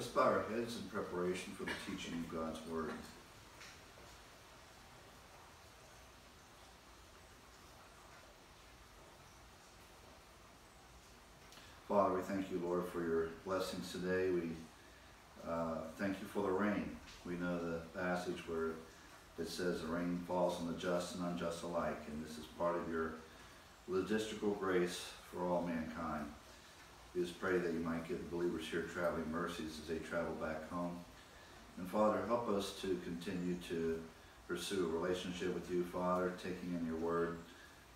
let's bow our heads in preparation for the teaching of God's Word. Father, we thank you, Lord, for your blessings today. We uh, thank you for the rain. We know the passage where it says the rain falls on the just and unjust alike, and this is part of your logistical grace for all mankind. We just pray that you might give the believers here traveling mercies as they travel back home. And Father, help us to continue to pursue a relationship with you, Father, taking in your word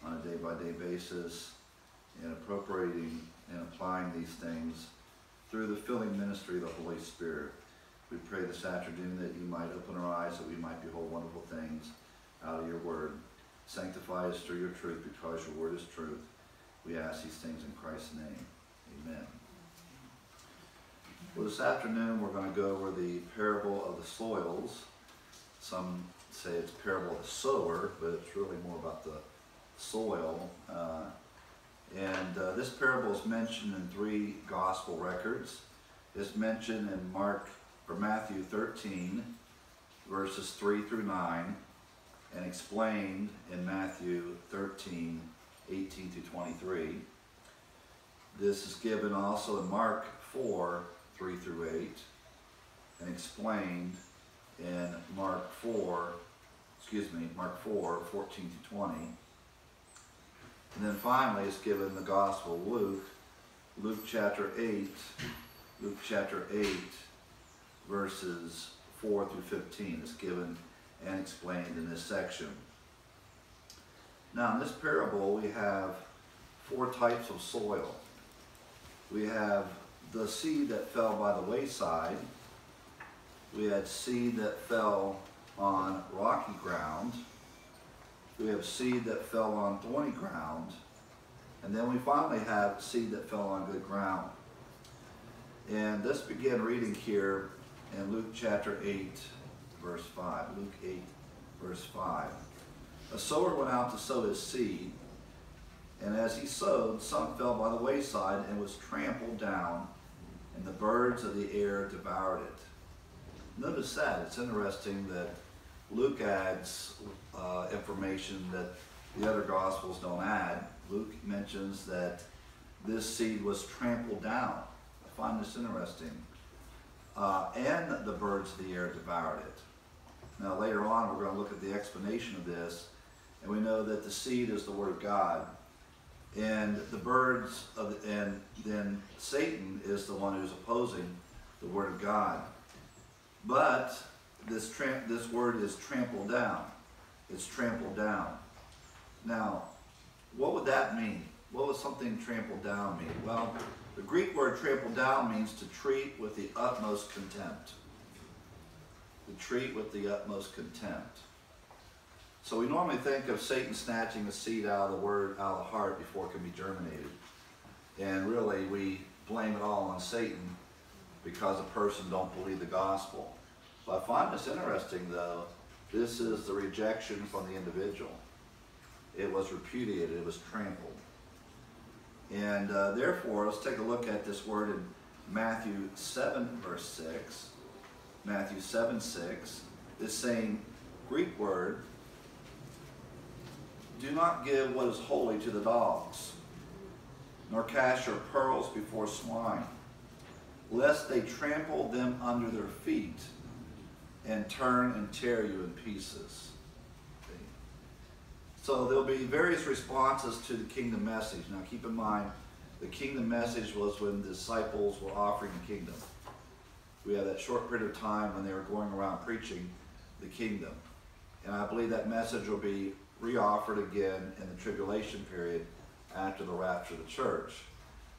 on a day-by-day basis and appropriating and applying these things through the filling ministry of the Holy Spirit. We pray this afternoon that you might open our eyes, that we might behold wonderful things out of your word. Sanctify us through your truth because your word is truth. We ask these things in Christ's name. Well, this afternoon we're going to go over the parable of the soils. Some say it's parable of the sower, but it's really more about the soil. Uh, and uh, this parable is mentioned in three gospel records. It's mentioned in Mark or Matthew 13, verses 3 through 9, and explained in Matthew 13, 18 to 23. This is given also in Mark 4, 3 through 8, and explained in Mark 4, excuse me, Mark 4, 14 to 20. And then finally it's given the Gospel Luke, Luke chapter 8, Luke chapter 8, verses 4 through 15 is given and explained in this section. Now in this parable we have four types of soil. We have the seed that fell by the wayside. We had seed that fell on rocky ground. We have seed that fell on thorny ground. And then we finally have seed that fell on good ground. And let's begin reading here in Luke chapter 8, verse 5. Luke 8, verse 5. A sower went out to sow his seed, and as he sowed, some fell by the wayside and was trampled down, and the birds of the air devoured it. Notice that. It's interesting that Luke adds uh, information that the other Gospels don't add. Luke mentions that this seed was trampled down. I find this interesting. Uh, and the birds of the air devoured it. Now later on we're going to look at the explanation of this and we know that the seed is the word of God and the birds of the, and then Satan is the one who's opposing the word of God. But this this word is trampled down. It's trampled down. Now, what would that mean? What would something trampled down mean? Well, the Greek word trampled down means to treat with the utmost contempt. To treat with the utmost contempt. So we normally think of Satan snatching the seed out of the word, out of the heart before it can be germinated. And really, we blame it all on Satan because a person don't believe the gospel. But I find this interesting, though. This is the rejection from the individual. It was repudiated. It was trampled. And uh, therefore, let's take a look at this word in Matthew 7, verse 6. Matthew 7, 6. This same Greek word do not give what is holy to the dogs, nor cast your pearls before swine, lest they trample them under their feet and turn and tear you in pieces. So there'll be various responses to the kingdom message. Now keep in mind, the kingdom message was when the disciples were offering the kingdom. We had that short period of time when they were going around preaching the kingdom. And I believe that message will be reoffered again in the tribulation period after the rapture of the church.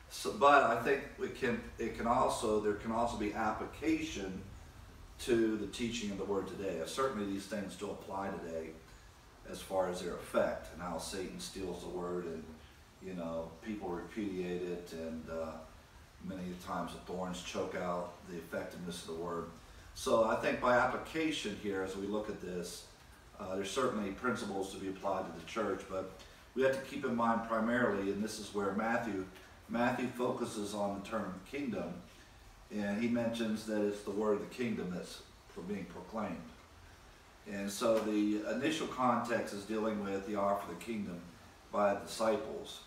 So, but I think it can, it can also, there can also be application to the teaching of the word today. Certainly these things still apply today as far as their effect and how Satan steals the word and, you know, people repudiate it and uh, many times the thorns choke out the effectiveness of the word. So I think by application here, as we look at this, uh, there's certainly principles to be applied to the church, but we have to keep in mind primarily, and this is where Matthew, Matthew focuses on the term kingdom, And he mentions that it's the word of the kingdom that's being proclaimed. And so the initial context is dealing with the offer of the kingdom by the disciples.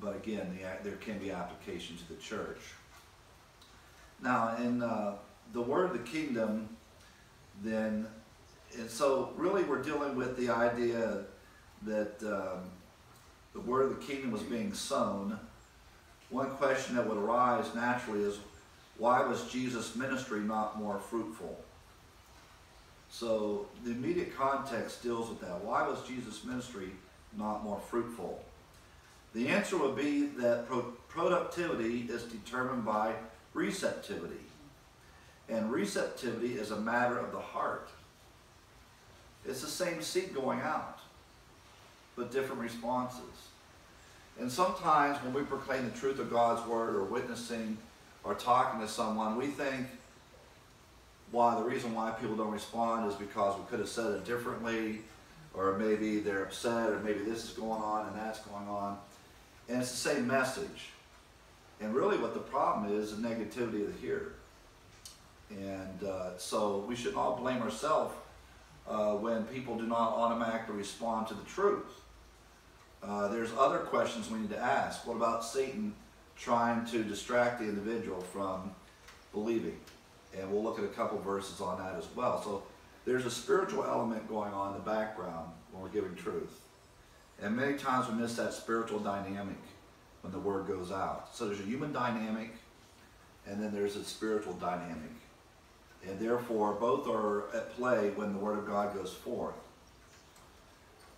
But again, the, there can be application to the church. Now, in uh, the word of the kingdom, then, and so really we're dealing with the idea that um, the word of the kingdom was being sown. One question that would arise naturally is why was Jesus' ministry not more fruitful? So the immediate context deals with that. Why was Jesus' ministry not more fruitful? The answer would be that pro productivity is determined by receptivity. And receptivity is a matter of the heart. It's the same seed going out, but different responses. And sometimes when we proclaim the truth of God's word or witnessing or talking to someone, we think, why the reason why people don't respond is because we could have said it differently, or maybe they're upset, or maybe this is going on and that's going on. And it's the same message. And really what the problem is, the negativity of the hearer. And uh, so we should not blame ourselves uh, when people do not automatically respond to the truth. Uh, there's other questions we need to ask. What about Satan trying to distract the individual from believing? And we'll look at a couple verses on that as well. So there's a spiritual element going on in the background when we're giving truth. And many times we miss that spiritual dynamic when the word goes out. So there's a human dynamic, and then there's a spiritual dynamic. Therefore, both are at play when the word of God goes forth.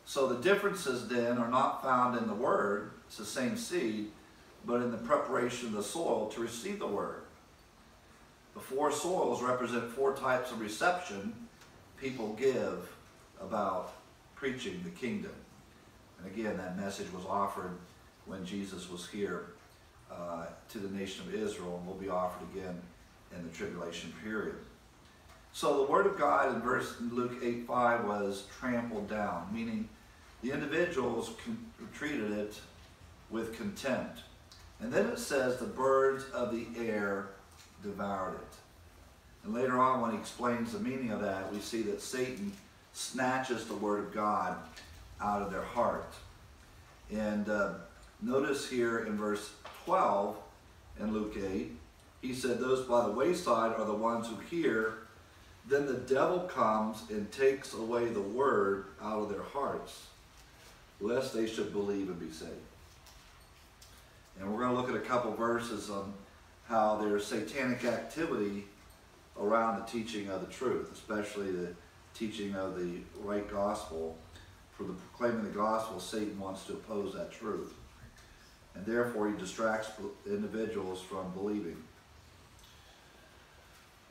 So the differences then are not found in the word, it's the same seed, but in the preparation of the soil to receive the word. The four soils represent four types of reception people give about preaching the kingdom. And again, that message was offered when Jesus was here uh, to the nation of Israel and will be offered again in the tribulation period. So the word of God in verse Luke 8 5 was trampled down, meaning the individuals treated it with contempt. And then it says the birds of the air devoured it. And later on, when he explains the meaning of that, we see that Satan snatches the word of God out of their heart. And uh, notice here in verse 12 in Luke 8, he said, Those by the wayside are the ones who hear. Then the devil comes and takes away the word out of their hearts, lest they should believe and be saved. And we're going to look at a couple verses on how there's satanic activity around the teaching of the truth, especially the teaching of the right gospel. For the proclaiming the gospel, Satan wants to oppose that truth. And therefore, he distracts individuals from believing.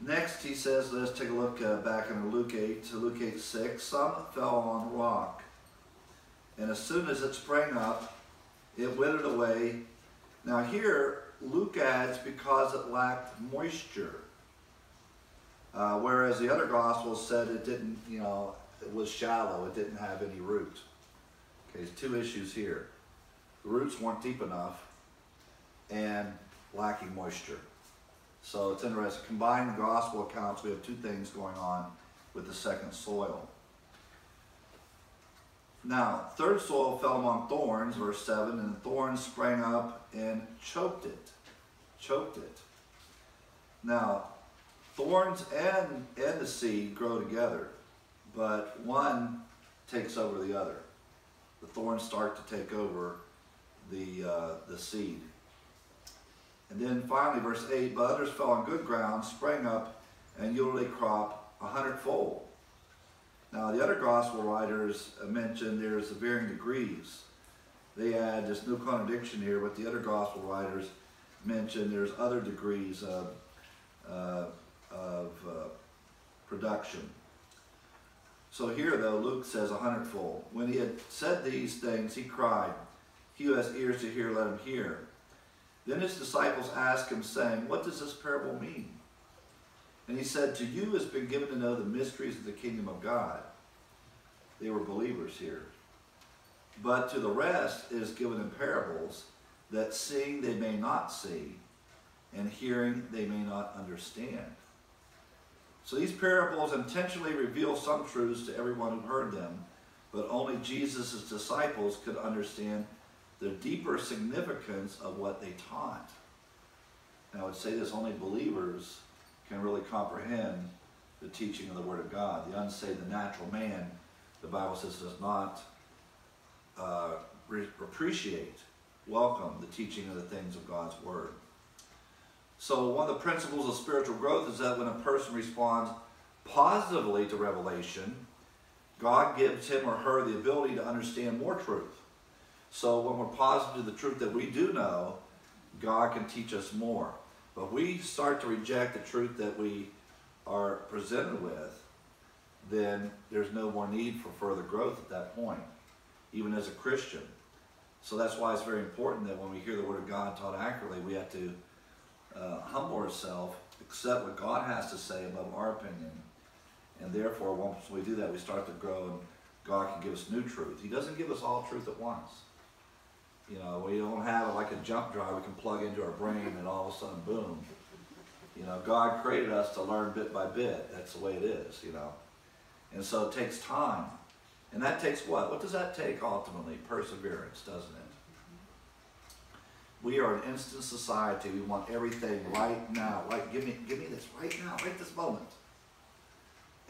Next, he says, let's take a look uh, back in Luke 8 to Luke 8 6. Some fell on rock, and as soon as it sprang up, it withered away. Now, here, Luke adds because it lacked moisture. Uh, whereas the other Gospels said it didn't, you know, it was shallow, it didn't have any root. Okay, there's two issues here. The roots weren't deep enough and lacking moisture. So it's interesting. Combined gospel accounts, we have two things going on with the second soil. Now, third soil fell among thorns, verse 7, and the thorns sprang up and choked it. Choked it. Now, thorns and, and the seed grow together, but one takes over the other. The thorns start to take over the, uh, the seed. And then finally, verse 8, but others fell on good ground, sprang up, and yielded a crop a hundredfold. Now, the other gospel writers mention there's varying degrees. They add, there's no contradiction here, but the other gospel writers mention there's other degrees of, uh, of uh, production. So here, though, Luke says a hundredfold. When he had said these things, he cried, He who has ears to hear, let him hear. Then his disciples asked him, saying, What does this parable mean? And he said, To you has been given to know the mysteries of the kingdom of God. They were believers here. But to the rest it is given in parables, that seeing they may not see, and hearing they may not understand. So these parables intentionally reveal some truths to everyone who heard them, but only Jesus' disciples could understand the deeper significance of what they taught. And I would say this only believers can really comprehend the teaching of the Word of God. The unsaved, the natural man, the Bible says, does not uh, appreciate, welcome the teaching of the things of God's Word. So, one of the principles of spiritual growth is that when a person responds positively to revelation, God gives him or her the ability to understand more truth. So, when we're positive to the truth that we do know, God can teach us more. But we start to reject the truth that we are presented with, then there's no more need for further growth at that point, even as a Christian. So that's why it's very important that when we hear the Word of God taught accurately, we have to uh, humble ourselves, accept what God has to say above our opinion. And therefore, once we do that, we start to grow and God can give us new truth. He doesn't give us all truth at once. You know, we don't have like a jump drive we can plug into our brain and all of a sudden, boom. You know, God created us to learn bit by bit. That's the way it is, you know. And so it takes time. And that takes what? What does that take ultimately? Perseverance, doesn't it? We are an instant society. We want everything right now. Right, give me, give me this right now, right this moment.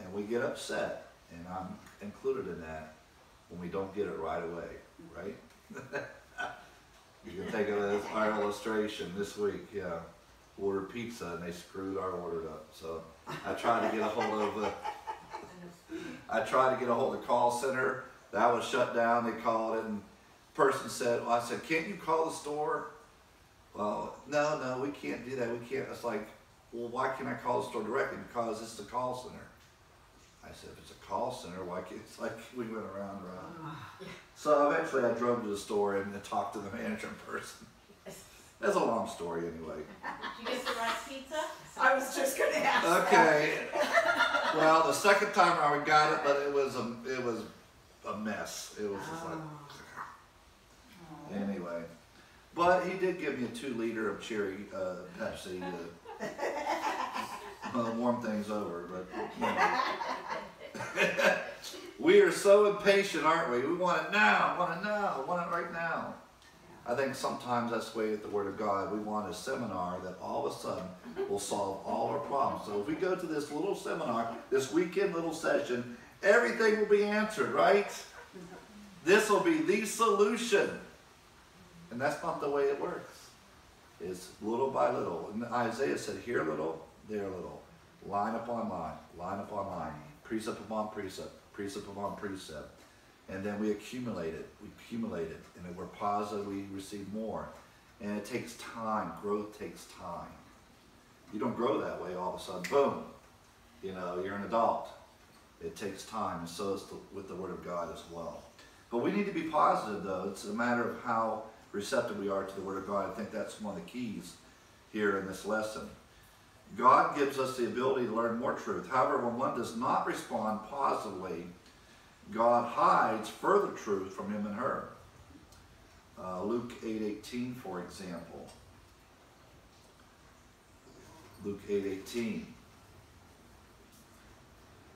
And we get upset, and I'm included in that when we don't get it right away, right? you can think of it our illustration this week. Yeah, ordered pizza and they screwed our order up. So I tried to get a hold of the. I tried to get a hold of the call center. That was shut down. They called and the person said, well, "I said, can't you call the store?" Well, no, no, we can't do that. We can't. It's like, well, why can't I call the store directly? Because it's the call center. I said, if it's a call center, why can't, it's like we went around and around. Ah. So eventually I drove to the store and talked to the manager in person. That's a long story anyway. Did you get the right pizza? I was just gonna ask. that. Okay. Well, the second time I got it, but it was a, it was a mess. It was just like, Oh. anyway. But he did give me a two liter of cherry uh, Pepsi to uh, warm things over. But you know. we are so impatient, aren't we? We want it now, want it now, want it right now. I think sometimes that's the way with the Word of God. We want a seminar that all of a sudden will solve all our problems. So if we go to this little seminar, this weekend little session, everything will be answered, right? This will be the solution. And that's not the way it works. It's little by little. And Isaiah said, here little, there little. Line upon line, line upon line, precept upon precept, precept upon precept. And then we accumulate it, we accumulate it, and if we're positive, we receive more. And it takes time, growth takes time. You don't grow that way all of a sudden, boom, you know, you're an adult. It takes time, and so is the, with the Word of God as well. But we need to be positive, though. It's a matter of how receptive we are to the Word of God. I think that's one of the keys here in this lesson. God gives us the ability to learn more truth. However, when one does not respond positively, God hides further truth from him and her. Uh, Luke 8.18, for example. Luke 8.18.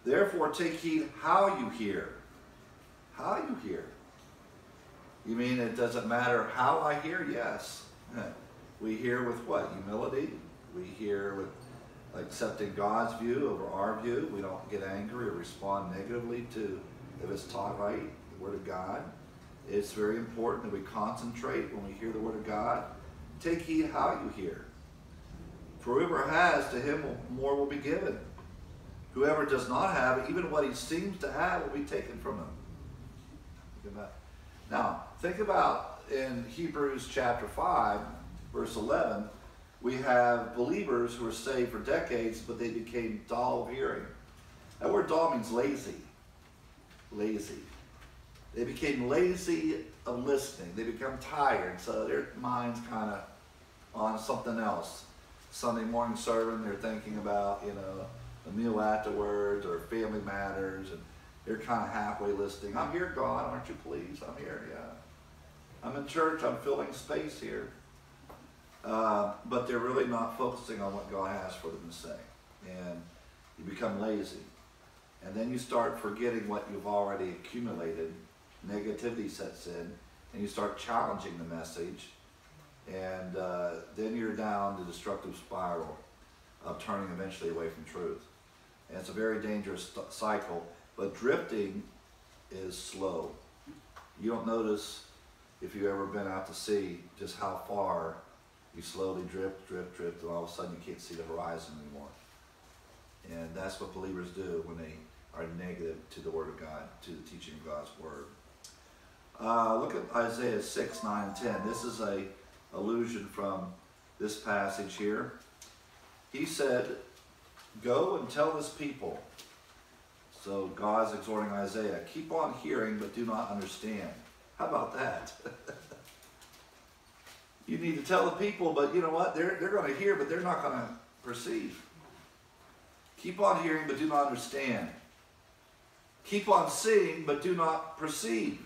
Therefore take heed how you hear. How you hear. You mean it doesn't matter how I hear? Yes. We hear with what? Humility. We hear with accepting God's view over our view. We don't get angry or respond negatively to if it's taught right, the Word of God. It's very important that we concentrate when we hear the Word of God. Take heed how you hear. For whoever has, to him more will be given. Whoever does not have, even what he seems to have will be taken from him. Now, think about in Hebrews chapter 5, verse 11, we have believers who were saved for decades, but they became dull of hearing. That word dull means lazy. Lazy. They became lazy of listening. They become tired, so their mind's kind of on something else. Sunday morning sermon, they're thinking about, you know, a meal afterwards or family matters, and they're kind of halfway listening. I'm here, God, aren't you pleased? I'm here, yeah. I'm in church, I'm filling space here. Uh, but they're really not focusing on what God has for them to say. And you become lazy. And then you start forgetting what you've already accumulated. Negativity sets in, and you start challenging the message. And uh, then you're down the destructive spiral of turning eventually away from truth. And it's a very dangerous cycle. But drifting is slow. You don't notice if you've ever been out to sea just how far you slowly drift, drift, drift, and all of a sudden you can't see the horizon anymore. And that's what believers do when they are negative to the Word of God, to the teaching of God's Word. Uh, look at Isaiah 6, 9, and 10. This is a allusion from this passage here. He said, Go and tell this people. So God's exhorting Isaiah, keep on hearing but do not understand. How about that? you need to tell the people, but you know what? They're, they're going to hear, but they're not going to perceive. Keep on hearing, but do not understand. Keep on seeing, but do not perceive.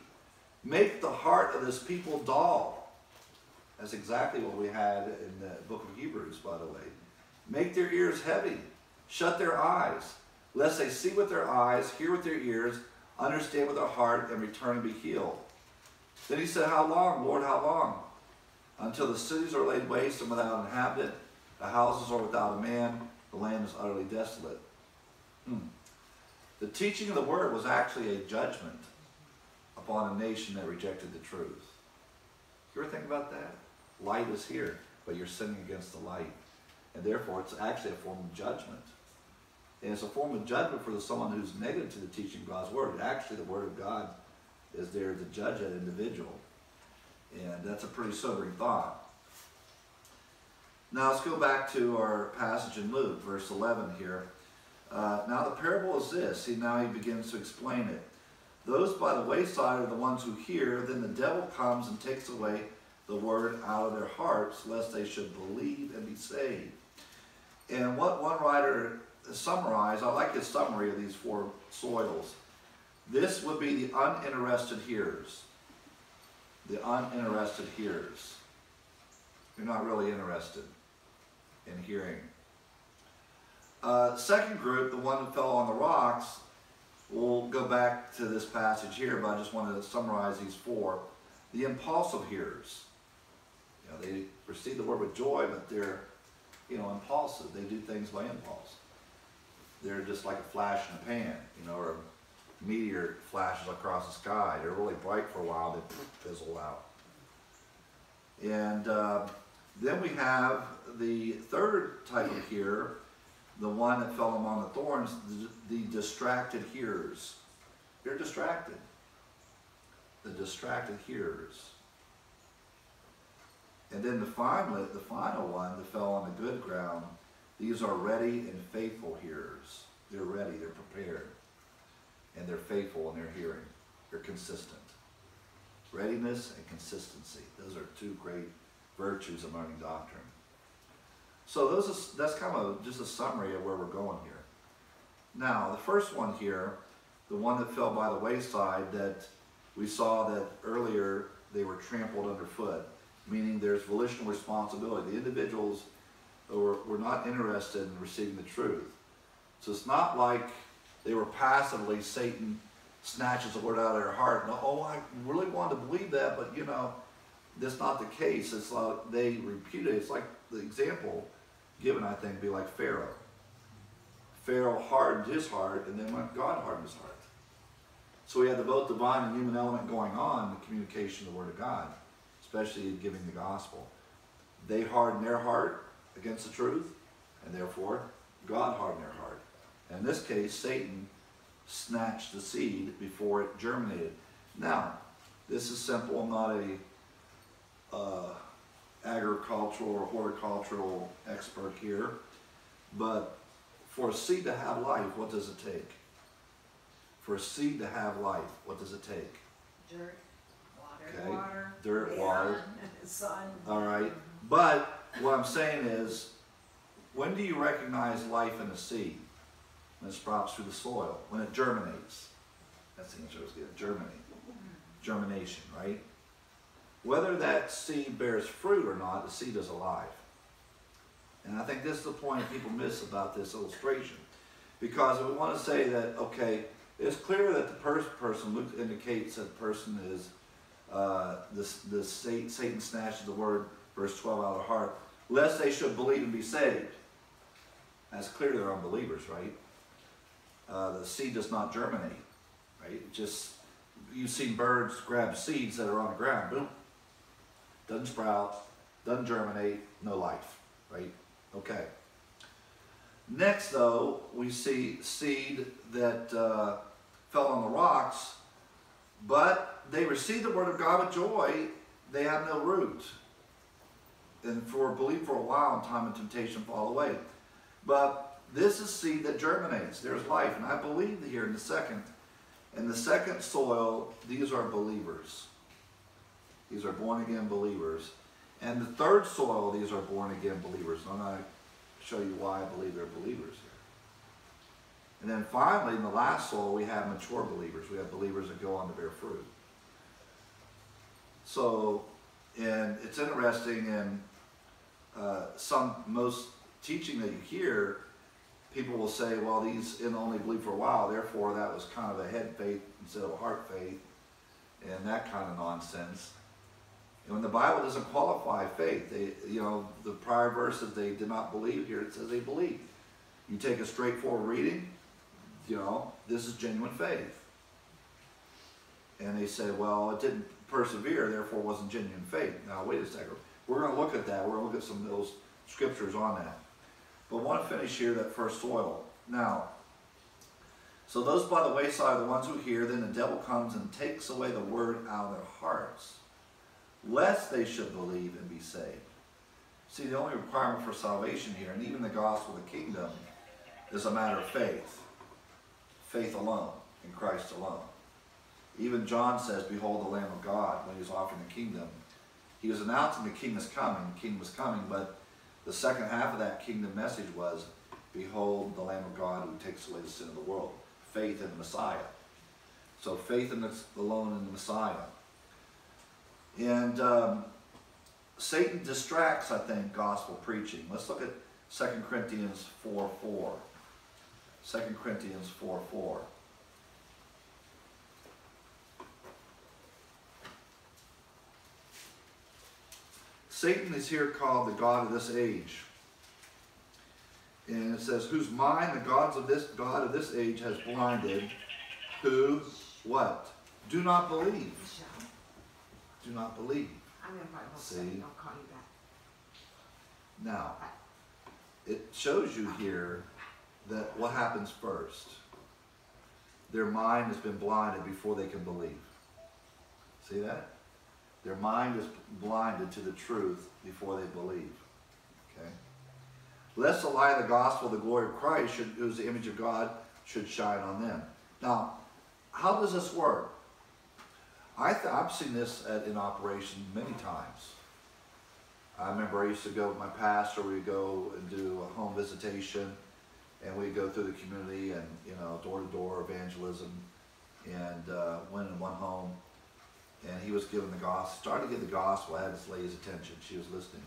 Make the heart of this people dull. That's exactly what we had in the book of Hebrews, by the way. Make their ears heavy. Shut their eyes, lest they see with their eyes, hear with their ears, understand with their heart, and return and be healed. Then he said, How long, Lord, how long? Until the cities are laid waste and without inhabitant, the houses are without a man, the land is utterly desolate. Hmm. The teaching of the word was actually a judgment upon a nation that rejected the truth. You ever think about that? Light is here, but you're sinning against the light. And therefore, it's actually a form of judgment. And it's a form of judgment for someone who's negative to the teaching of God's word. Actually, the word of God is there to judge that individual. And that's a pretty sobering thought. Now let's go back to our passage in Luke, verse 11 here. Uh, now the parable is this. See, now he begins to explain it. Those by the wayside are the ones who hear, then the devil comes and takes away the word out of their hearts, lest they should believe and be saved. And what one writer summarized, I like his summary of these four soils. This would be the uninterested hearers. The uninterested hearers. You're not really interested in hearing. Uh, second group, the one that fell on the rocks, we'll go back to this passage here, but I just wanted to summarize these four. The impulsive hearers. You know, they receive the word with joy, but they're, you know, impulsive. They do things by impulse. They're just like a flash in a pan, you know, or meteor flashes across the sky. They're really bright for a while, they fizzle out. And uh, then we have the third type of hearer, the one that fell among the thorns, the, the distracted hearers. They're distracted. The distracted hearers. And then the final, the final one that fell on the good ground, these are ready and faithful hearers. They're ready, they're prepared, and they're faithful in their hearing. They're consistent. Readiness and consistency. Those are two great virtues of learning doctrine. So those is, that's kind of just a summary of where we're going here. Now, the first one here, the one that fell by the wayside that we saw that earlier they were trampled underfoot, meaning there's volitional responsibility. The individuals were, were not interested in receiving the truth. So it's not like they were passively, Satan snatches the word out of their heart. Oh, I really want to believe that, but you know, that's not the case. It's like they repudiate. It's like the example given, I think, be like Pharaoh. Pharaoh hardened his heart, and then God hardened his heart. So we had the both divine and human element going on the communication of the Word of God, especially in giving the gospel. They hardened their heart against the truth, and therefore God hardened their heart. In this case, Satan snatched the seed before it germinated. Now, this is simple. I'm not a uh, agricultural or horticultural expert here, but for a seed to have life, what does it take? For a seed to have life, what does it take? Dirt, water. Okay. Water. Dirt, water. Sun. All right. But what I'm saying is, when do you recognize life in a seed? When it sprouts through the soil, when it germinates. That's the answer I was getting. Germinate. Germination, right? Whether that seed bears fruit or not, the seed is alive. And I think this is the point people miss about this illustration. Because we want to say that, okay, it's clear that the first person, Luke indicates that the person is, uh, Satan, snatches the word, verse 12, out of heart, lest they should believe and be saved. That's clear they're unbelievers, right? Uh, the seed does not germinate, right? Just, you've seen birds grab seeds that are on the ground, boom. Doesn't sprout, doesn't germinate, no life, right? Okay. Next, though, we see seed that uh, fell on the rocks, but they received the word of God with joy. They have no root. And for believe for a while, time and temptation fall away. But this is seed that germinates. There's life. And I believe here in the second. In the second soil, these are believers. These are born again believers. And the third soil, these are born again believers. And to show you why I believe they're believers here. And then finally, in the last soil, we have mature believers. We have believers that go on to bear fruit. So, and it's interesting in uh, some, most teaching that you hear, people will say, well, these in only believe for a while, therefore that was kind of a head faith instead of a heart faith, and that kind of nonsense. And when the Bible doesn't qualify faith, they, you know, the prior verses they did not believe here, it says they believe. You take a straightforward reading, you know, this is genuine faith. And they say, well, it didn't persevere, therefore it wasn't genuine faith. Now, wait a second. We're going to look at that. We're going to look at some of those scriptures on that. But I want to finish here that first soil. Now, so those by the wayside are the ones who hear, then the devil comes and takes away the word out of their hearts, lest they should believe and be saved. See, the only requirement for salvation here, and even the gospel of the kingdom, is a matter of faith. Faith alone, in Christ alone. Even John says, Behold the Lamb of God, when he was offering the kingdom. He was announcing the king is coming, the king was coming, but the second half of that kingdom message was, Behold the Lamb of God who takes away the sin of the world. Faith in the Messiah. So faith in the, alone in the Messiah. And um, Satan distracts, I think, gospel preaching. Let's look at 2 Corinthians 4 4. 2 Corinthians 4 4. Satan is here called the God of this age. And it says, whose mind the gods of this God of this age has blinded, who what? Do not believe. Do not believe. I'm in my See? second, I'll call you back. Now, it shows you here that what happens first. Their mind has been blinded before they can believe. See that? Their mind is blinded to the truth before they believe. Okay? Lest the light of the gospel, the glory of Christ, should, who's the image of God, should shine on them. Now, how does this work? I I've seen this at, in operation many times. I remember I used to go with my pastor, we'd go and do a home visitation, and we'd go through the community and, you know, door to door evangelism, and uh, went in one home, and he was giving the gospel, started to give the gospel, I had this lady's attention, she was listening.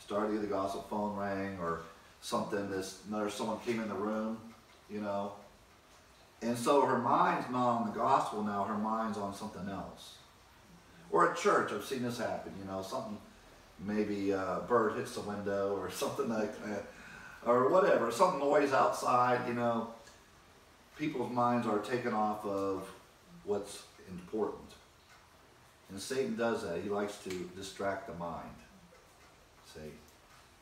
Started to get the gospel, phone rang, or something, this, another, someone came in the room, you know, and so her mind's not on the gospel now, her mind's on something else. Or at church, I've seen this happen, you know, something, maybe a bird hits the window or something like that, or whatever, some noise outside, you know. People's minds are taken off of what's important. And Satan does that. He likes to distract the mind. See?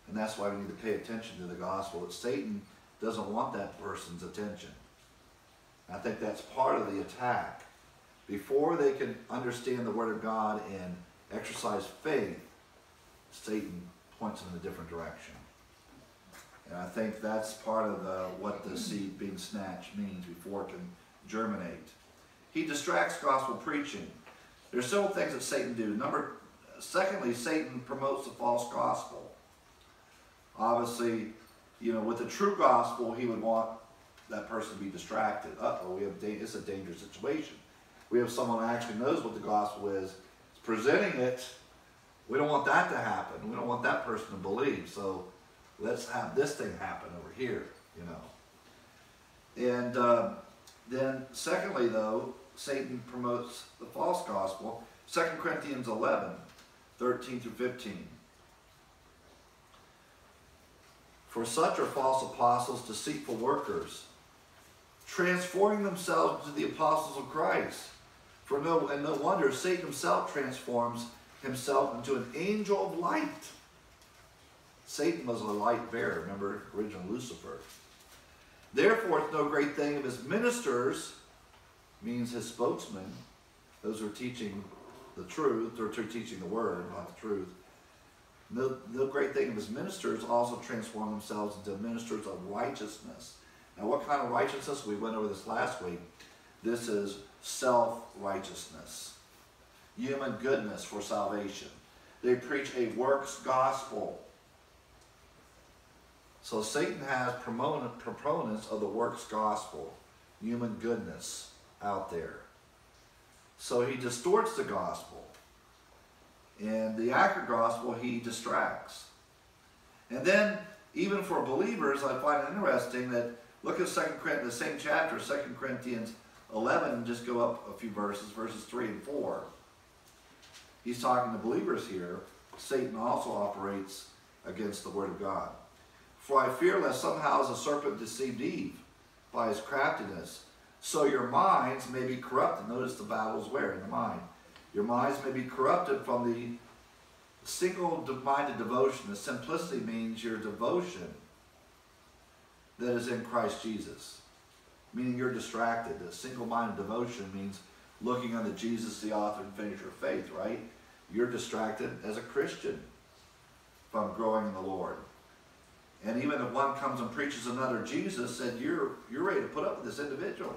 And that's why we need to pay attention to the gospel. That Satan doesn't want that person's attention. I think that's part of the attack. Before they can understand the Word of God and exercise faith, Satan points them in a different direction. And I think that's part of the, what the seed being snatched means before it can germinate. He distracts gospel preaching. There's several things that Satan do. Number, secondly, Satan promotes the false gospel. Obviously, you know, with the true gospel, he would want that person to be distracted. Uh-oh, we have it's a dangerous situation. We have someone who actually knows what the gospel is, is presenting it, We don't want that to happen. We don't want that person to believe. So let's have this thing happen over here, you know. And uh, then, secondly, though, Satan promotes the false gospel. 2 Corinthians 11, 13 through 15. For such are false apostles, deceitful workers, transforming themselves into the apostles of Christ. For no, and no wonder Satan himself transforms himself into an angel of light. Satan was a light bearer, remember, original Lucifer. Therefore, it's no great thing if his ministers, means his spokesman, those who are teaching the truth, or teaching the word, not the truth. No, no great thing if his ministers also transform themselves into ministers of righteousness. Now, what kind of righteousness? We went over this last week. This is self-righteousness, human goodness for salvation. They preach a works gospel. So Satan has proponents of the works gospel, human goodness out there. So he distorts the gospel. And the accurate gospel he distracts. And then, even for believers, I find it interesting that look at Second Corinthians, the same chapter, 2 Corinthians 11, just go up a few verses, verses 3 and 4. He's talking to believers here. Satan also operates against the Word of God. For I fear lest somehow as a serpent deceived Eve by his craftiness, so your minds may be corrupted. Notice the battle's where? In the mind. Your minds may be corrupted from the single-minded devotion. The simplicity means your devotion that is in Christ Jesus. Meaning you're distracted. The single-minded devotion means looking unto Jesus, the author and finisher of faith, right? You're distracted as a Christian from growing in the Lord. And even if one comes and preaches another Jesus, and you're, you're ready to put up with this individual.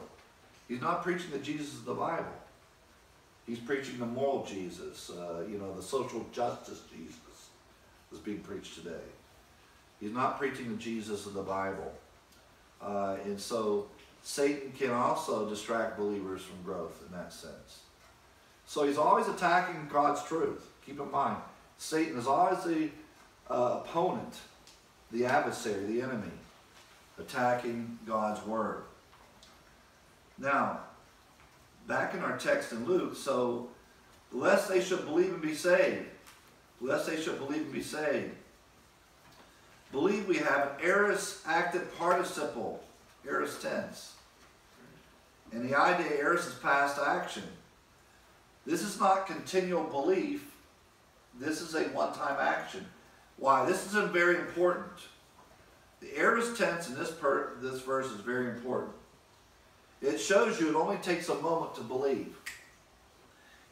He's not preaching the Jesus of the Bible. He's preaching the moral Jesus, uh, you know, the social justice Jesus is being preached today. He's not preaching the Jesus of the Bible. Uh, and so Satan can also distract believers from growth in that sense. So he's always attacking God's truth. Keep in mind, Satan is always the uh, opponent, the adversary, the enemy, attacking God's word. Now, back in our text in Luke, so lest they should believe and be saved, lest they should believe and be saved. Believe we have an aorist active participle, aorist tense. And the idea aorist is past action. This is not continual belief. This is a one-time action. Why? This is very important. The aorist tense in this, per, this verse is very important. It shows you it only takes a moment to believe.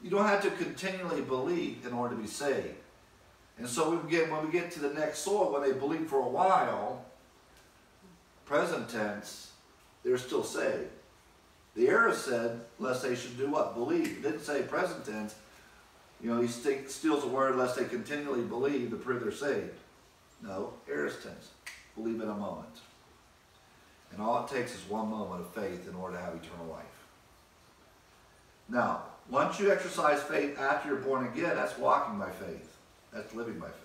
You don't have to continually believe in order to be saved. And so we get, when we get to the next soil, when they believe for a while, present tense, they're still saved. The aorist said, lest they should do what? Believe. It didn't say present tense. You know, he steals a word lest they continually believe to prove they're saved. No, aorist tense. Believe in a moment. And all it takes is one moment of faith in order to have eternal life. Now, once you exercise faith after you're born again, that's walking by faith. That's living by faith.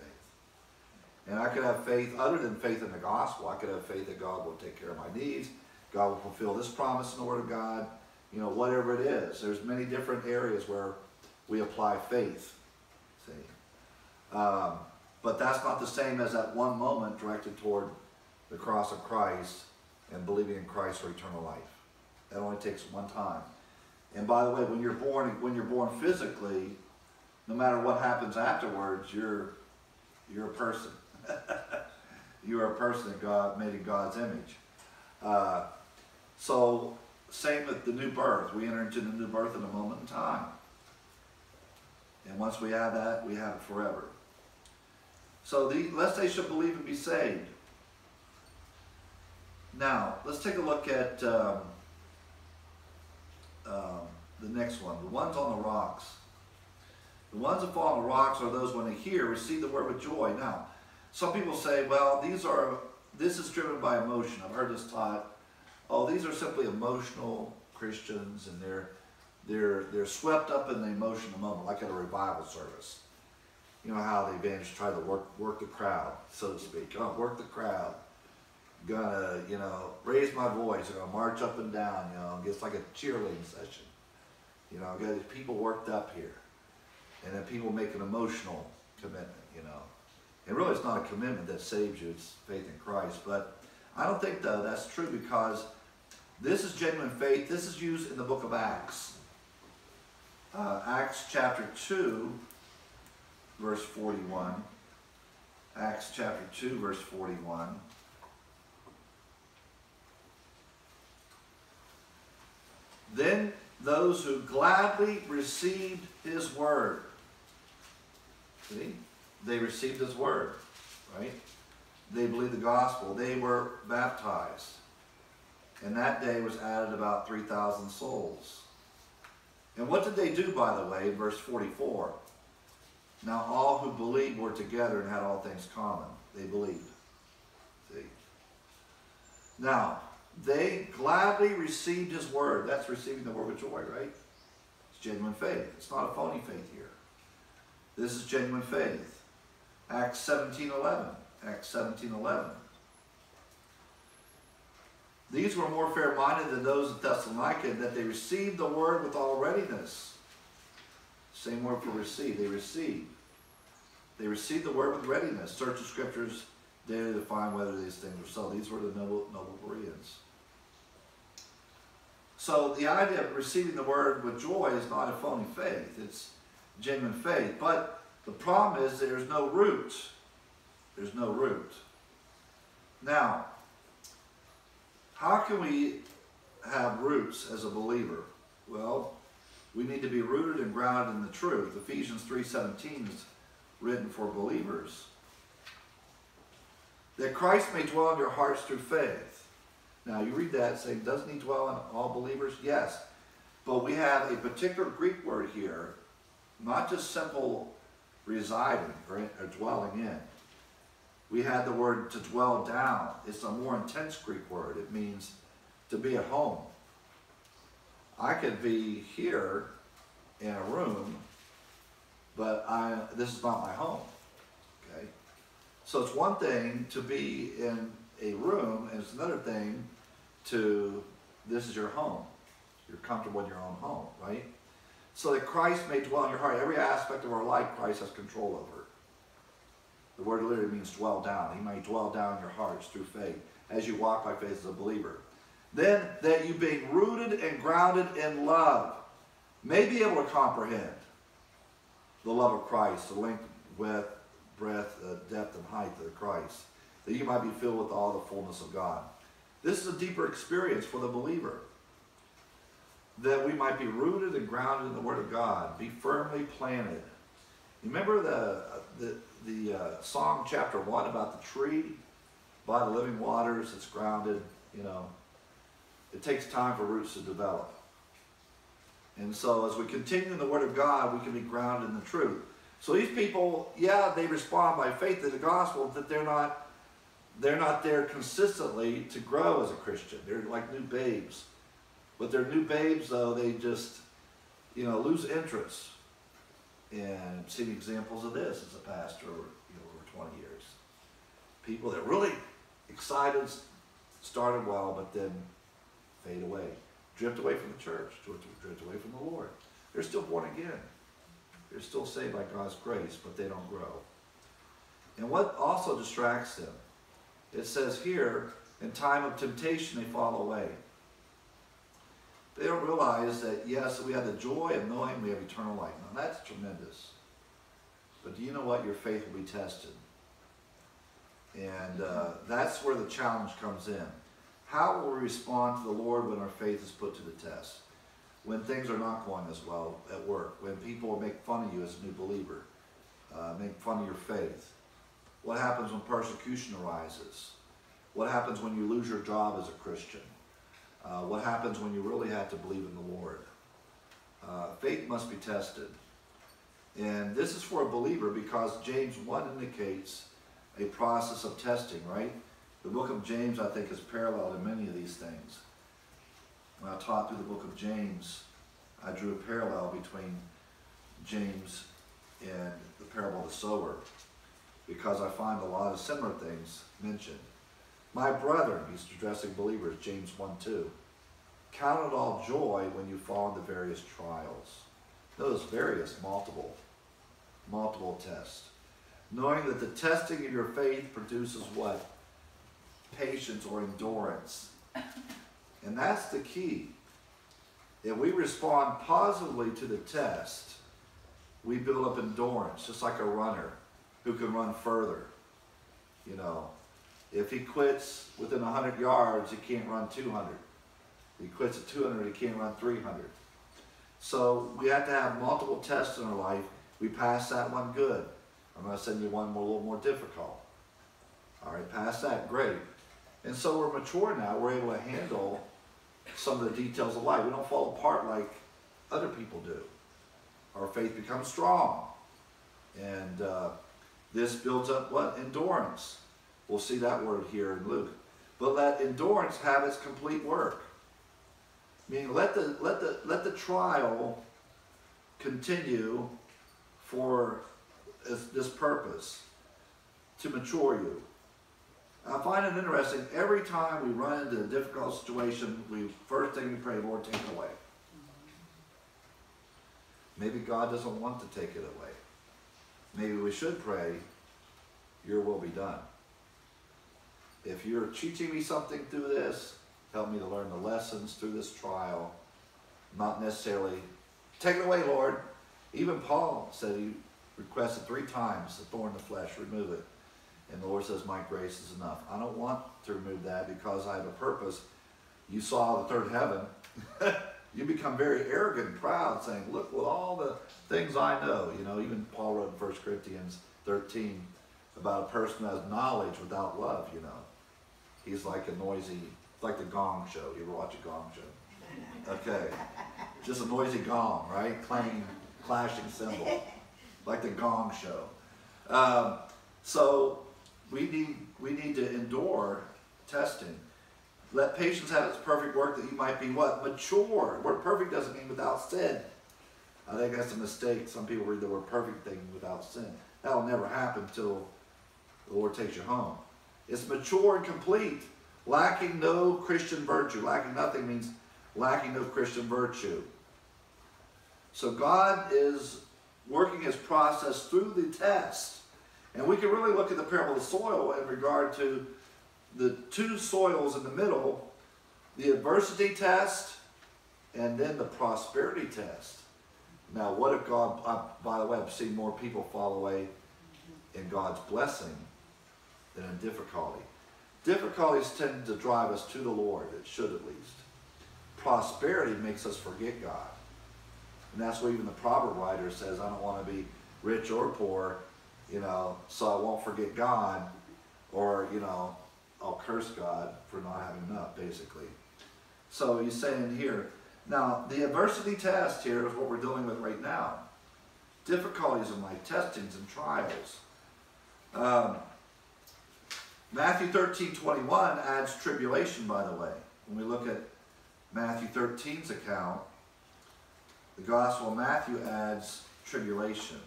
And I could have faith other than faith in the gospel. I could have faith that God will take care of my needs. God will fulfill this promise in the Word of God. You know, whatever it is. There's many different areas where we apply faith. See? Um, but that's not the same as that one moment directed toward the cross of Christ and believing in Christ for eternal life. That only takes one time. And by the way, when you're born, when you're born physically, no matter what happens afterwards, you're you're a person. you are a person that God made in God's image. Uh, so same with the new birth. We enter into the new birth in a moment in time. And once we have that, we have it forever. So the, lest they should believe and be saved. Now, let's take a look at um, um, the next one, the ones on the rocks. The ones that fall on the rocks are those when they hear, receive the word with joy. Now, some people say, well, these are, this is driven by emotion. I've heard this taught. Oh, these are simply emotional Christians and they're, they're, they're swept up in the emotion emotional moment, like at a revival service. you know how the evangelists try to work work the crowd, so to speak. Oh, work the crowd. Gonna, you know, raise my voice. Gonna march up and down. You know, it's like a cheerleading session. You know, get people worked up here, and then people make an emotional commitment. You know, and really, it's not a commitment that saves you. It's faith in Christ. But I don't think though that's true because this is genuine faith. This is used in the book of Acts. Uh, Acts chapter 2, verse 41. Acts chapter 2, verse 41. Then those who gladly received his word. See? They received his word, right? They believed the gospel. They were baptized. And that day was added about 3,000 souls. And what did they do, by the way, verse 44? Now all who believed were together and had all things common. They believed. See? Now, they gladly received his word. That's receiving the word with joy, right? It's genuine faith. It's not a phony faith here. This is genuine faith. Acts 17.11. Acts 17.11. These were more fair-minded than those of Thessalonica, that they received the word with all readiness. Same word for receive. They received. They received the word with readiness. Search the scriptures daily to find whether these things were so. These were the noble, noble Bereans. So the idea of receiving the word with joy is not a phony faith. It's genuine faith. But the problem is there's no root. There's no root. Now, how can we have roots as a believer? Well, we need to be rooted and grounded in the truth. Ephesians 3.17 is written for believers. That Christ may dwell in your hearts through faith. Now you read that saying, doesn't he dwell in all believers? Yes. But we have a particular Greek word here, not just simple residing or, or dwelling in. We had the word to dwell down. It's a more intense Greek word. It means to be at home. I could be here in a room, but I this is not my home. Okay? So it's one thing to be in a room, and it's another thing to this is your home. You're comfortable in your own home, right? So that Christ may dwell in your heart. Every aspect of our life, Christ has control over. The word literally means dwell down. He may dwell down in your hearts through faith as you walk by faith as a believer. Then that you being rooted and grounded in love may be able to comprehend the love of Christ, the length, width, breadth, uh, depth, and height of Christ, that you might be filled with all the fullness of God. This is a deeper experience for the believer. That we might be rooted and grounded in the Word of God, be firmly planted. Remember the, the, the uh, Psalm chapter 1 about the tree by the living waters, it's grounded, you know. It takes time for roots to develop. And so as we continue in the Word of God, we can be grounded in the truth. So these people, yeah, they respond by faith to the gospel, but they're not they're not there consistently to grow as a Christian. They're like new babes. But they're new babes, though, they just, you know, lose interest. And I've seen examples of this as a pastor over, you know, over 20 years. People that really excited, started well, but then fade away. Drift away from the church, drift away from the Lord. They're still born again. They're still saved by God's grace, but they don't grow. And what also distracts them it says here, in time of temptation, they fall away. They don't realize that, yes, we have the joy of knowing we have eternal life. Now, that's tremendous. But do you know what? Your faith will be tested. And uh, that's where the challenge comes in. How will we respond to the Lord when our faith is put to the test? When things are not going as well at work, when people make fun of you as a new believer, uh, make fun of your faith, what happens when persecution arises? What happens when you lose your job as a Christian? Uh, what happens when you really have to believe in the Lord? Uh, faith must be tested. And this is for a believer because James 1 indicates a process of testing, right? The book of James, I think, is parallel to many of these things. When I taught through the book of James, I drew a parallel between James and the parable of the sower because I find a lot of similar things mentioned. My brethren, he's addressing believers, James 1 2. Count it all joy when you fall into various trials. Those various, multiple, multiple tests. Knowing that the testing of your faith produces what? Patience or endurance. And that's the key. If we respond positively to the test, we build up endurance, just like a runner who can run further. You know, if he quits within 100 yards, he can't run 200. He quits at 200, he can't run 300. So we have to have multiple tests in our life. We pass that one good. I'm going to send you one more, a little more difficult. All right, pass that, great. And so we're mature now. We're able to handle some of the details of life. We don't fall apart like other people do. Our faith becomes strong. And uh, this builds up what? Endurance. We'll see that word here in Luke. But let endurance have its complete work. Meaning let the let the let the trial continue for this, this purpose to mature you. I find it interesting. Every time we run into a difficult situation, we first thing we pray, Lord, take it away. Maybe God doesn't want to take it away. Maybe we should pray, Your will be done. If you're teaching me something through this, help me to learn the lessons through this trial. Not necessarily, take it away, Lord. Even Paul said he requested three times the thorn in the flesh, remove it. And the Lord says, My grace is enough. I don't want to remove that because I have a purpose. You saw the third heaven. you become very arrogant and proud, saying, Look with all the things I know. You know, even Paul wrote in 1 Corinthians 13 about a person who has knowledge without love, you know. He's like a noisy, like the gong show. You ever watch a gong show? Okay. Just a noisy gong, right? Clanging, clashing cymbal. Like the gong show. Um, so we need we need to endure testing. Let patience have its perfect work that you might be what? Mature. The Word perfect doesn't mean without sin. I think that's a mistake. Some people read the word perfect thing without sin. That'll never happen until the Lord takes you home. It's mature and complete, lacking no Christian virtue. Lacking nothing means lacking no Christian virtue. So God is working his process through the test. And we can really look at the parable of the soil in regard to the two soils in the middle, the adversity test and then the prosperity test. Now, what if God, uh, by the way, I've seen more people fall away in God's blessing than in difficulty. Difficulties tend to drive us to the Lord, it should at least. Prosperity makes us forget God. And that's what even the proverb writer says, I don't want to be rich or poor, you know, so I won't forget God, or, you know, I'll curse God for not having enough, basically. So he's saying here, now the adversity test here is what we're dealing with right now. Difficulties in life, testings and trials. Um, Matthew 13, 21 adds tribulation, by the way. When we look at Matthew 13's account, the Gospel of Matthew adds tribulation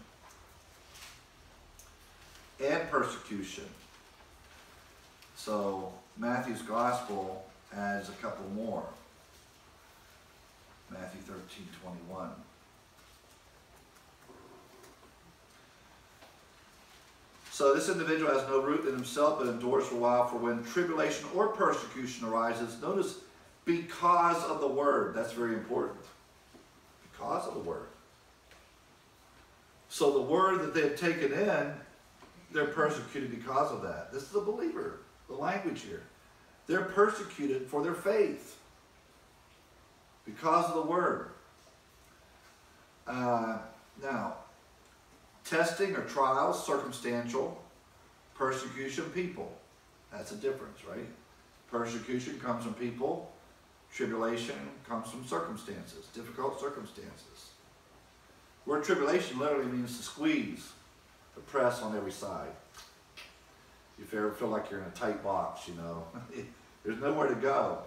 and persecution. So Matthew's Gospel adds a couple more. Matthew 13, 21. So this individual has no root in himself, but endures for a while. For when tribulation or persecution arises, notice because of the word. That's very important. Because of the word. So the word that they've taken in, they're persecuted because of that. This is a believer, the language here. They're persecuted for their faith because of the word. Uh, now, testing or trials, circumstantial. Persecution, people. That's a difference, right? Persecution comes from people. Tribulation comes from circumstances, difficult circumstances. Word tribulation literally means to squeeze, to press on every side. If you ever feel like you're in a tight box, you know, there's nowhere to go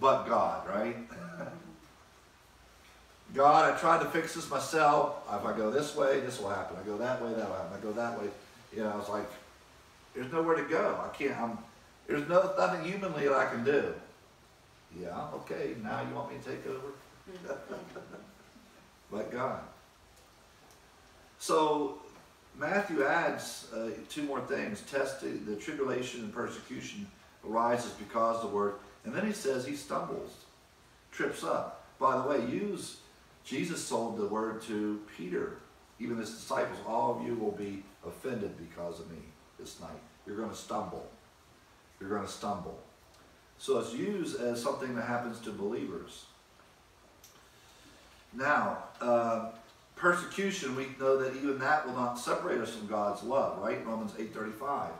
but God, right? God, I tried to fix this myself. If I go this way, this will happen. I go that way, that will happen. I go that way. You know, it's like, there's nowhere to go. I can't, I'm, there's no, nothing humanly that I can do. Yeah, okay, now you want me to take over? Mm-hmm. but God. So Matthew adds uh, two more things. Testing the tribulation and persecution arises because of the word, and then he says he stumbles, trips up. By the way, use Jesus sold the word to Peter, even his disciples. All of you will be offended because of me this night. You're going to stumble. You're going to stumble. So it's used as something that happens to believers. Now, uh, persecution, we know that even that will not separate us from God's love, right? Romans 8.35.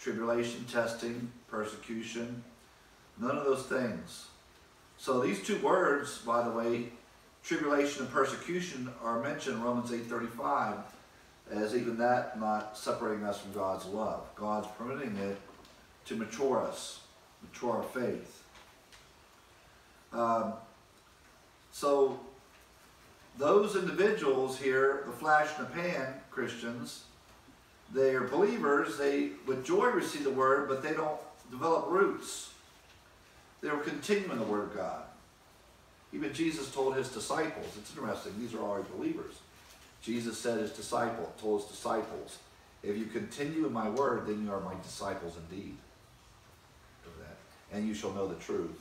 Tribulation, testing, persecution, none of those things. So these two words, by the way, tribulation and persecution, are mentioned in Romans 8.35 as even that not separating us from God's love. God's permitting it to mature us, mature our faith. Um, so those individuals here, the flash in the pan Christians, they are believers. They with joy receive the word, but they don't develop roots. They will continue in the word of God. Even Jesus told his disciples, it's interesting, these are already believers. Jesus said his disciple, told his disciples, if you continue in my word, then you are my disciples indeed. And you shall know the truth,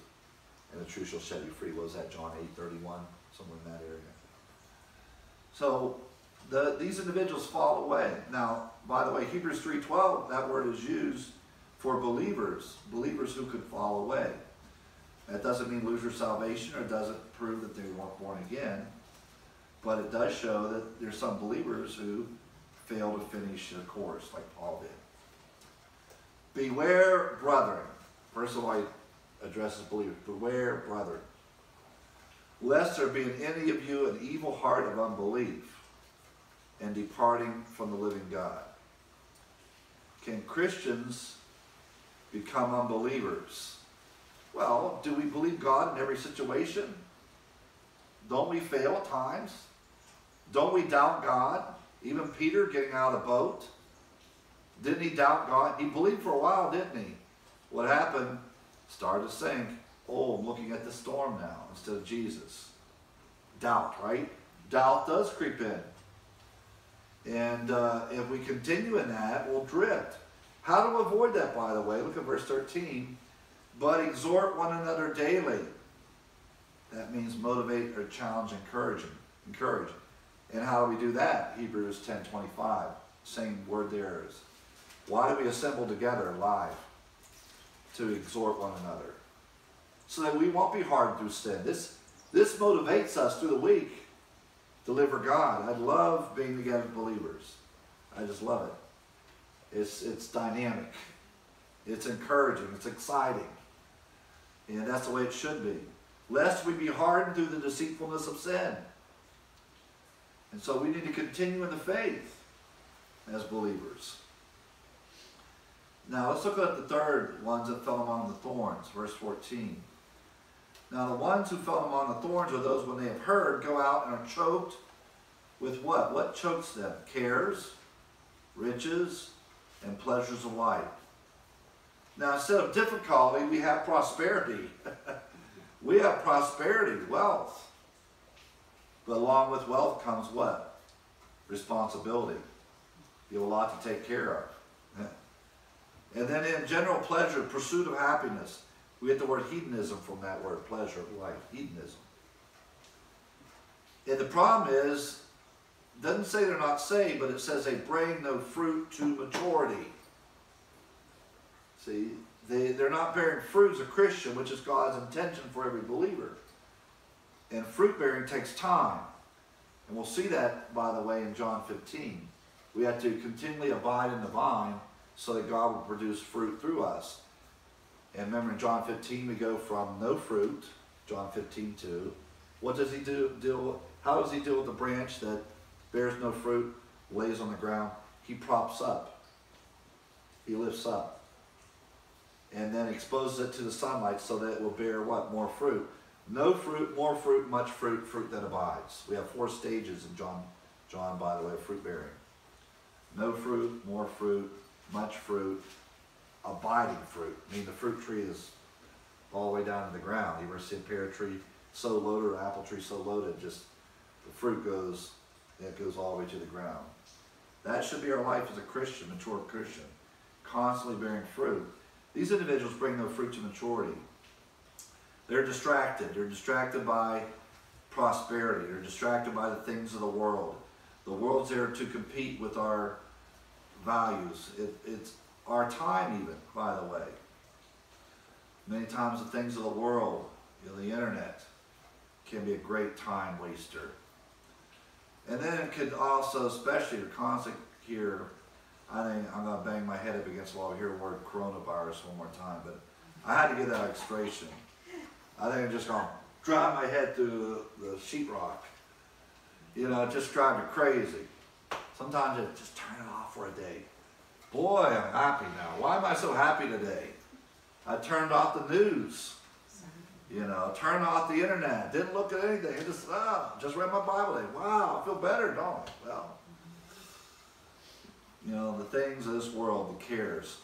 and the truth shall set you free. What was that, John 8, 31? Somewhere in that area. So the, these individuals fall away. Now, by the way, Hebrews 3.12, that word is used for believers, believers who could fall away. That doesn't mean lose your salvation or doesn't prove that they weren't born again. But it does show that there's some believers who fail to finish the course like Paul did. Beware, brethren. First of all, he addresses believers. Beware, brethren. Lest there be in any of you an evil heart of unbelief and departing from the living God. Can Christians become unbelievers? Well, do we believe God in every situation? Don't we fail at times? Don't we doubt God? Even Peter getting out of the boat. Didn't he doubt God? He believed for a while, didn't he? What happened? Started to sink. Oh, I'm looking at the storm now instead of Jesus. Doubt, right? Doubt does creep in. And uh, if we continue in that, we'll drift. How to avoid that, by the way? Look at verse 13. But exhort one another daily. That means motivate or challenge, encouraging. Encourage. And how do we do that? Hebrews 10.25. Same word there is. Why do we assemble together live? To exhort one another. So that we won't be hardened through sin. This, this motivates us through the week to live for God. I love being together with believers. I just love it. It's, it's dynamic. It's encouraging. It's exciting. And that's the way it should be. Lest we be hardened through the deceitfulness of sin. And so we need to continue in the faith as believers. Now let's look at the third ones that fell among the thorns, verse 14. Now the ones who fell among the thorns are those when they have heard go out and are choked with what? What chokes them? Cares, riches, and pleasures of life. Now instead of difficulty, we have prosperity. we have prosperity, wealth. But along with wealth comes what? Responsibility. You have a lot to take care of. And then in general pleasure, pursuit of happiness. We get the word hedonism from that word, pleasure of life, hedonism. And the problem is, doesn't say they're not saved, but it says they bring no fruit to maturity. See, they, they're not bearing fruit as a Christian, which is God's intention for every believer. And fruit bearing takes time. And we'll see that, by the way, in John 15. We have to continually abide in the vine so that God will produce fruit through us. And remember in John 15, we go from no fruit, John 15, to what does he do? Deal, how does he deal with the branch that bears no fruit, lays on the ground? He props up. He lifts up. And then exposes it to the sunlight so that it will bear what? More fruit. No fruit, more fruit, much fruit, fruit that abides. We have four stages in John, John, by the way, fruit bearing. No fruit, more fruit, much fruit, abiding fruit. I mean, the fruit tree is all the way down to the ground. You ever see a pear tree so loaded or apple tree so loaded, just the fruit goes, it goes all the way to the ground. That should be our life as a Christian, mature Christian, constantly bearing fruit. These individuals bring no fruit to maturity. They're distracted. They're distracted by prosperity. They're distracted by the things of the world. The world's there to compete with our values. It, it's our time even, by the way. Many times the things of the world, you know, the internet, can be a great time waster. And then it could also, especially the constant here, I think I'm gonna bang my head up against the wall here, word coronavirus one more time, but I had to get that illustration. I think I'm just gonna drive my head through the, sheetrock. You know, just drive you crazy. Sometimes it just turn it off for a day. Boy, I'm happy now. Why am I so happy today? I turned off the news. You know, turned off the internet. Didn't look at anything. I just, ah, just read my Bible. Today. Wow, I feel better, don't I? Well, you know, the things of this world, the cares.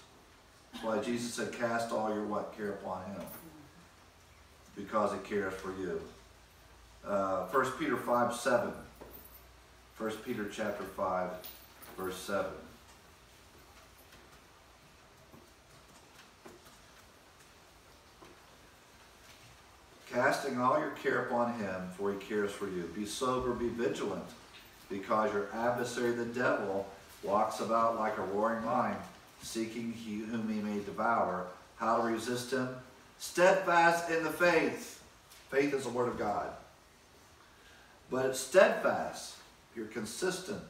That's why Jesus said, cast all your what? Care upon him. Because he cares for you. Uh, 1 Peter 5, 7. 1 Peter chapter 5, verse 7. Casting all your care upon him, for he cares for you. Be sober, be vigilant, because your adversary, the devil, walks about like a roaring lion, seeking he whom he may devour. How to resist him? Steadfast in the faith. Faith is the word of God. But it's steadfast. You're consistent.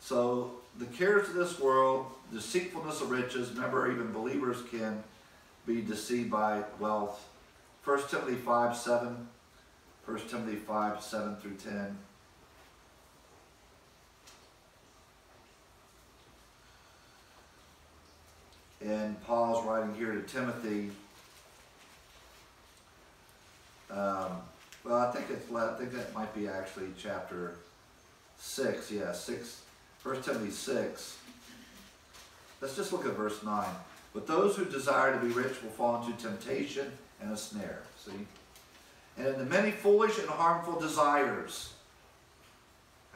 So the cares of this world, the deceitfulness of riches, remember even believers can be deceived by wealth. 1 Timothy 5, 7. 1 Timothy 5, 7 through 10. And Paul's writing here to Timothy. Um, well, I think it's I think that might be actually chapter six. Yeah, six. First Timothy six. Let's just look at verse nine. But those who desire to be rich will fall into temptation and a snare. See, and in the many foolish and harmful desires.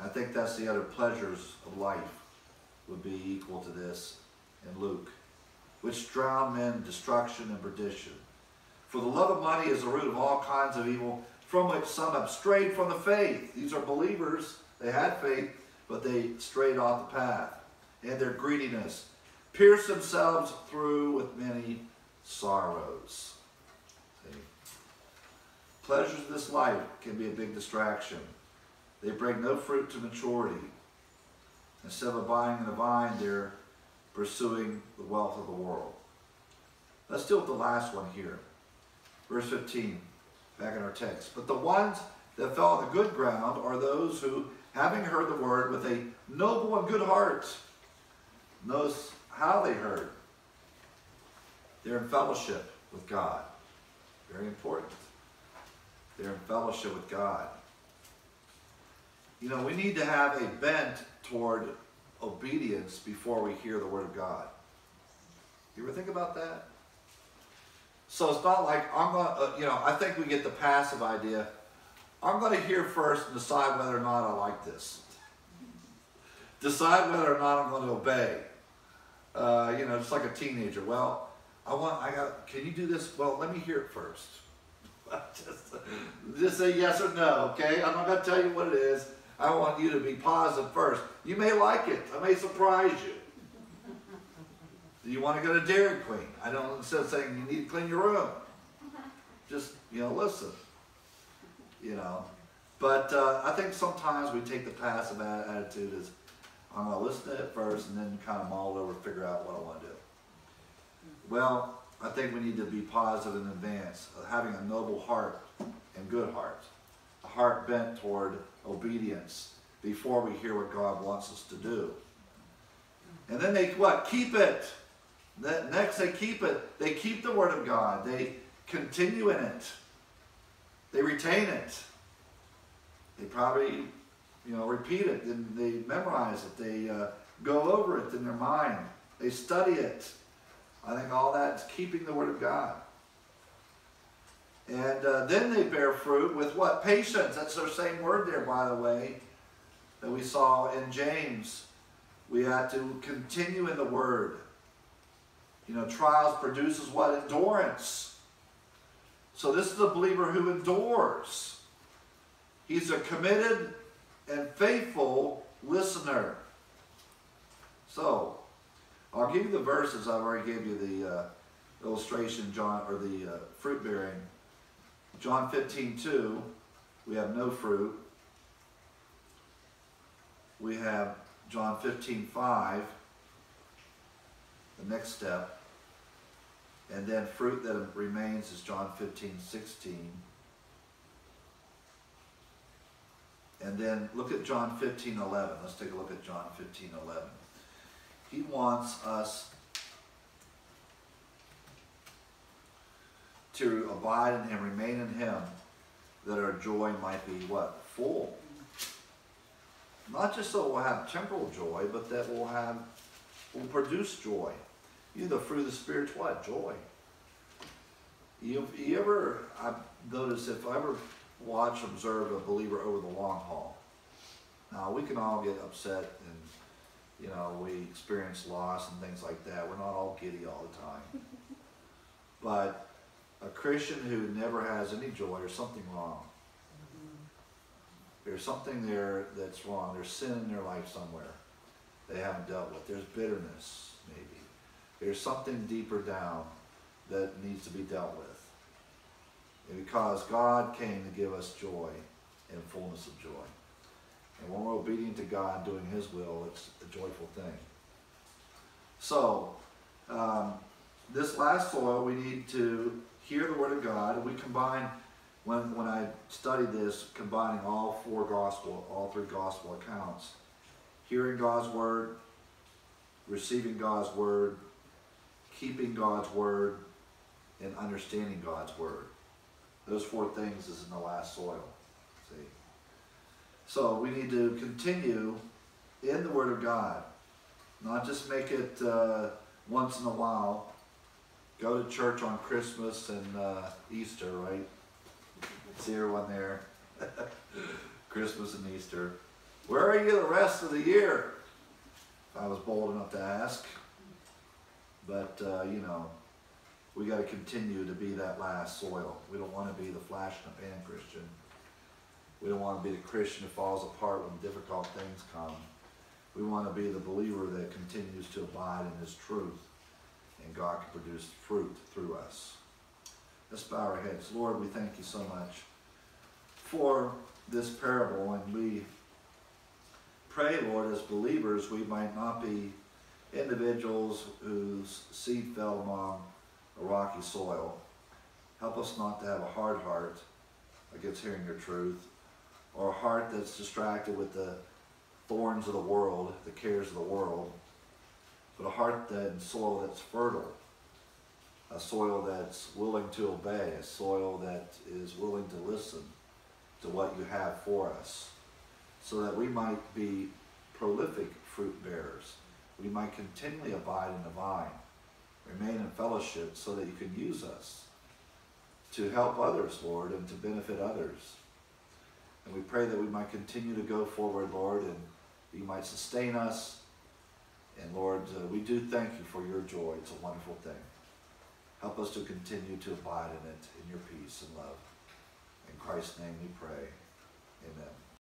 I think that's the other pleasures of life would be equal to this in Luke, which drown men in destruction and perdition. For the love of money is the root of all kinds of evil, from which some have strayed from the faith. These are believers. They had faith, but they strayed off the path. And their greediness pierced themselves through with many sorrows. See? Pleasures of this life can be a big distraction. They bring no fruit to maturity. Instead of abiding in the vine, they're pursuing the wealth of the world. Let's deal with the last one here. Verse 15, back in our text. But the ones that fell on the good ground are those who, having heard the word with a noble and good heart, knows how they heard. They're in fellowship with God. Very important. They're in fellowship with God. You know, we need to have a bent toward obedience before we hear the word of God. You ever think about that? So it's not like I'm going to, uh, you know, I think we get the passive idea. I'm going to hear first and decide whether or not I like this. decide whether or not I'm going to obey. Uh, you know, just like a teenager. Well, I want, I got, can you do this? Well, let me hear it first. just, just say yes or no, okay? I'm not going to tell you what it is. I want you to be positive first. You may like it. I may surprise you. Do you want to go to Dairy Queen? I don't, instead of saying you need to clean your room. Just, you know, listen. You know. But uh, I think sometimes we take the passive attitude as, I'm going to listen to it first and then kind of mull it over, figure out what I want to do. Well, I think we need to be positive in advance, having a noble heart and good heart. A heart bent toward obedience before we hear what God wants us to do. And then they what? Keep it. Ne- Next, they keep it. They keep the word of God. They continue in it. They retain it. They probably, you know, repeat it and they memorize it. They uh, go over it in their mind. They study it. I think all that's keeping the word of God. And uh, then they bear fruit with what? Patience. That's their same word there, by the way, that we saw in James. We had to continue in the word. You know, trials produces what? Endurance. So this is a believer who endures. He's a committed and faithful listener. So, I'll give you the verses. I already gave you the uh, illustration, John, or the uh, fruit bearing. John 15, 2, we have no fruit. We have John 15, 5, the next step. And then fruit that remains is John 15, 16. And then look at John 15, 11. Let's take a look at John 15, 11. He wants us to abide in him, remain in him, that our joy might be what? Full. Not just so we'll have temporal joy, but that we'll have, we'll produce joy. You know, the fruit of the Spirit's what? Joy. You, you ever, I've noticed if I ever watch, observe a believer over the long haul. Now, we can all get upset and, you know, we experience loss and things like that. We're not all giddy all the time. But a Christian who never has any joy, there's something wrong. Mm-hmm. There's something there that's wrong. There's sin in their life somewhere they haven't dealt with. There's bitterness, maybe. There's something deeper down that needs to be dealt with. And because God came to give us joy and fullness of joy. And when we're obedient to God doing His will, it's a joyful thing. So, um, this last soil, we need to hear the Word of God, we combine, when, when I studied this, combining all four gospel, all three gospel accounts, hearing God's Word, receiving God's Word, keeping God's Word, and understanding God's Word. Those four things is in the last soil. See? So we need to continue in the Word of God. Not just make it uh, once in a while. Go to church on Christmas and uh, Easter, right? See everyone there. Christmas and Easter. Where are you the rest of the year? I was bold enough to ask. But, uh, you know, we got to continue to be that last soil. We don't want to be the flash in the pan Christian. We don't want to be the Christian who falls apart when difficult things come. We want to be the believer that continues to abide in His truth, and God can produce fruit through us. Let's bow our heads. Lord, we thank you so much for this parable, and we pray, Lord, as believers, we might not be individuals whose seed fell among rocky soil. Help us not to have a hard heart against hearing your truth, or a heart that's distracted with the thorns of the world, the cares of the world, but a heart and soil that's fertile, a soil that's willing to obey, a soil that is willing to listen to what you have for us, so that we might be prolific fruit bearers. We might continually abide in the vine remain in fellowship so that you can use us to help others, Lord, and to benefit others. And we pray that we might continue to go forward, Lord, and you might sustain us. And Lord, uh, we do thank you for your joy. It's a wonderful thing. Help us to continue to abide in it, in your peace and love. In Christ's name we pray. Amen.